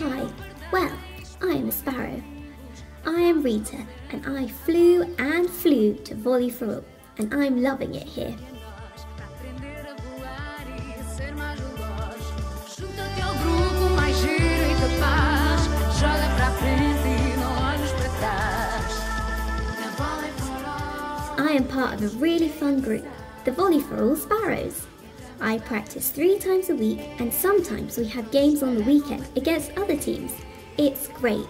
Hi, well, I am a sparrow. I am Rita, and I flew and flew to Volley for All, and I'm loving it here. Aprender a voar ser mais veloz. Junta-te ao grupo mais giro capaz. Joga pra frente não olhes para trás. Na bola é for all. I am part of a really fun group, the Volley for All Sparrows. I practice three times a week, and sometimes we have games on the weekend against other teams. It's great.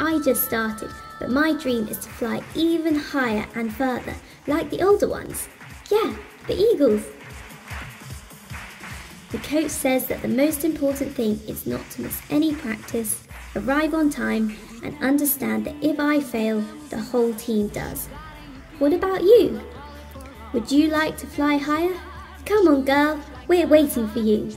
I just started, but my dream is to fly even higher and further, like the older ones. Yeah, the eagles. Coach says that the most important thing is not to miss any practice, arrive on time, and understand that if I fail, the whole team does. What about you? Would you like to fly higher? Come on, girl, we're waiting for you.